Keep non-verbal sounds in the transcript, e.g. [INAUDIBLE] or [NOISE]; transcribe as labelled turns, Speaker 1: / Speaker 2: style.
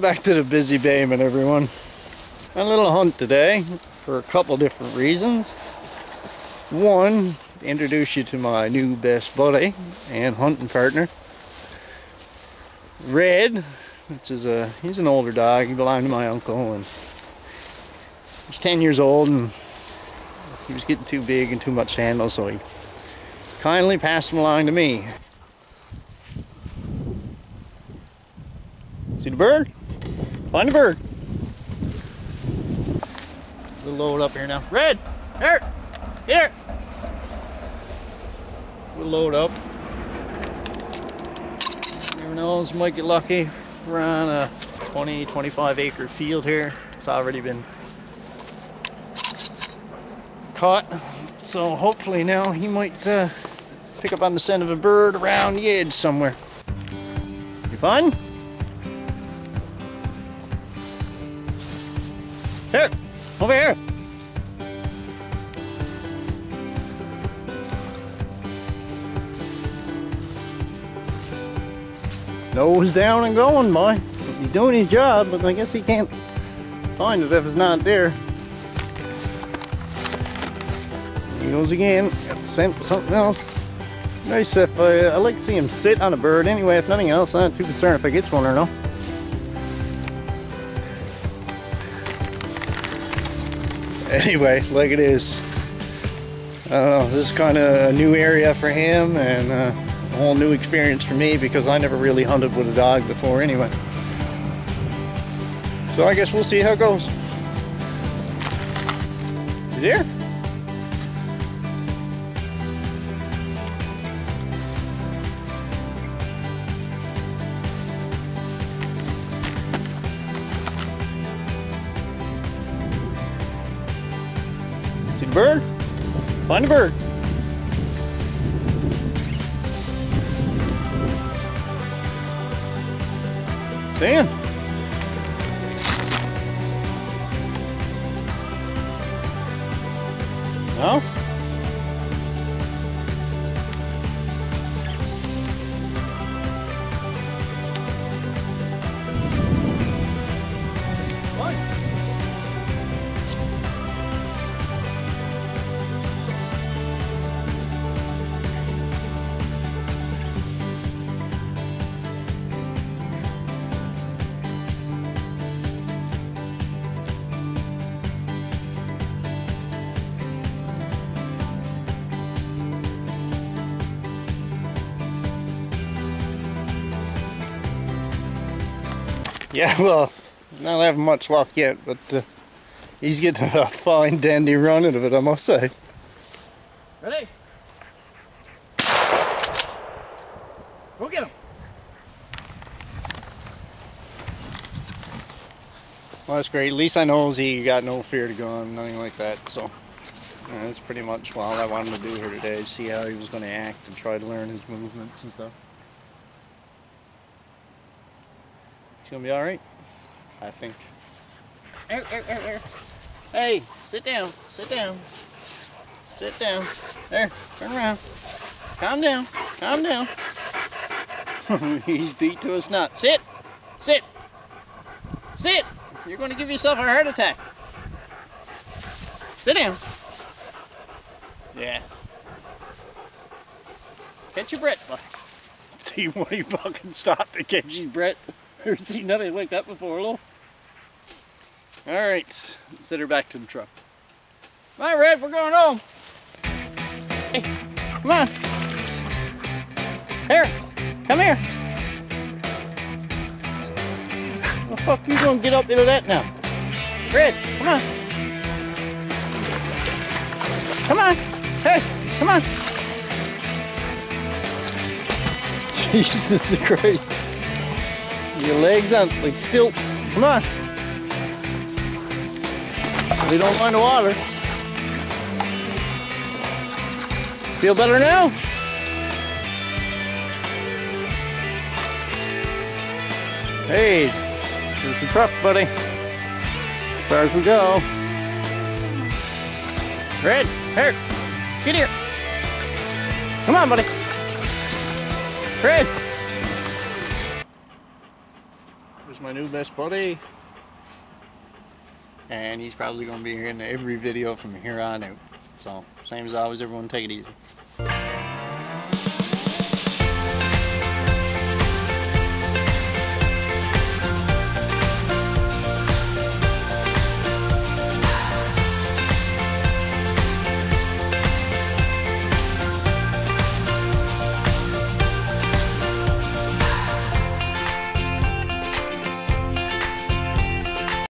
Speaker 1: back to the Busy Baymen, everyone. A little hunt today for a couple different reasons. One, introduce you to my new best buddy and hunting partner, Red, which is a he's an older dog. He belonged to my uncle, and he's 10 years old, and he was getting too big and too much handle, so he kindly passed him along to me. See the bird? Find the bird. We'll load up here now. Red! Here! Here! We'll load up. Never knows, might get lucky. We're on a 20, 25 acre field here. It's already been caught. So hopefully now he might uh, pick up on the scent of a bird around the edge somewhere. You fine? Here, over here. Nose down and going, boy. He's doing his job, but I guess he can't find it if it's not there. He goes again. Got the scent for something else. Nice if I, I like to see him sit on a bird anyway, if nothing else. I'm not too concerned if I gets one or no. [LAUGHS] anyway, like it is. I don't know, this is kind of a new area for him and uh, a whole new experience for me because I never really hunted with a dog before anyway. So I guess we'll see how it goes. You there? Bird? Find a bird. See Yeah, [LAUGHS] well, not having much luck yet, but uh, he's getting a fine dandy run out of it, I must say.
Speaker 2: Ready? Go get him.
Speaker 1: Well, that's great. At least I know he got no fear to gun, nothing like that. So yeah, that's pretty much all I wanted to do here today. See how he was going to act and try to learn his movements and stuff. He's going to be all right, I think.
Speaker 2: Er, er, er, er. Hey, sit down. Sit down. Sit down. There, turn around. Calm down. Calm down. [LAUGHS] He's beat to a snot. Sit. Sit. Sit. You're going to give yourself a heart attack. Sit down. Yeah. Catch your breath, bud. [LAUGHS]
Speaker 1: See when he fucking stopped to catch
Speaker 2: Gee, Brett. Never seen nothing like that before, Lo.
Speaker 1: All right, set her back to the truck.
Speaker 2: All right, Red, we're going home. Hey, come on. Here, come here. The fuck you gonna get up into that now? Red, come on. Come on. Hey, come on. [LAUGHS] Jesus Christ. Your legs aren't like stilts. Come on. They don't mind the water. Feel better now? Hey, here's the truck, buddy. As far as we go. Red, here, get here. Come on, buddy. Red.
Speaker 1: My new best buddy.
Speaker 2: And he's probably going to be here in every video from here on out. So, same as always, everyone take it easy.